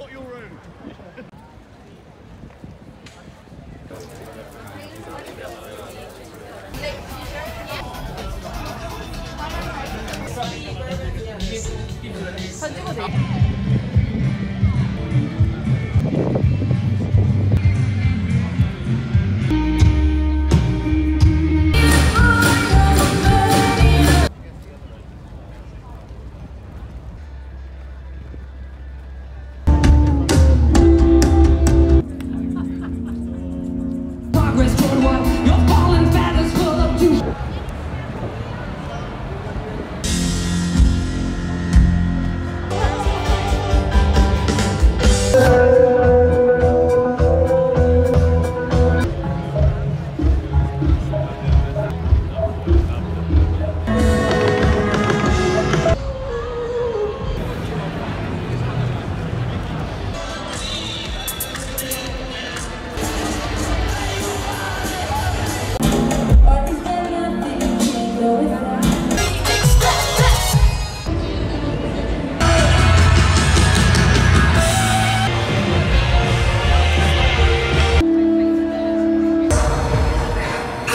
got your room.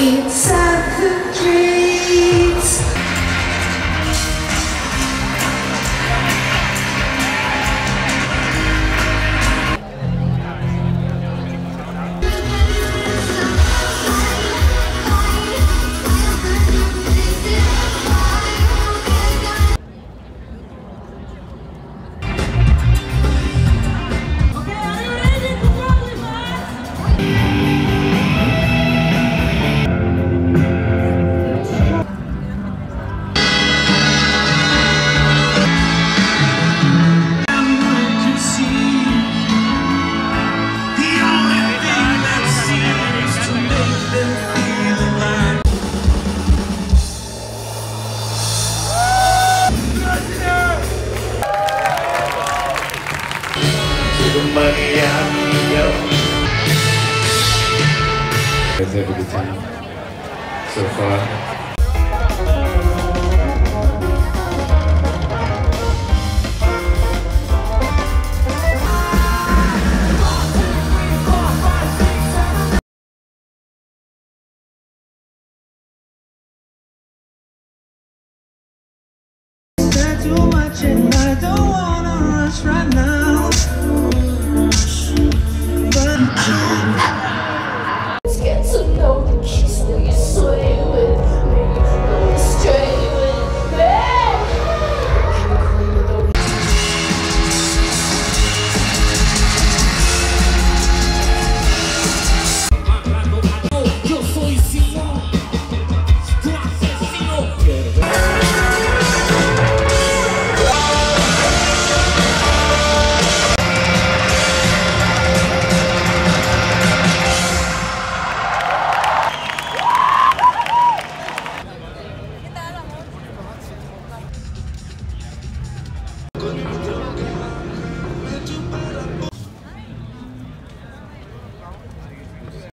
It's a Maria Mio. Guys have a good time so far. too much into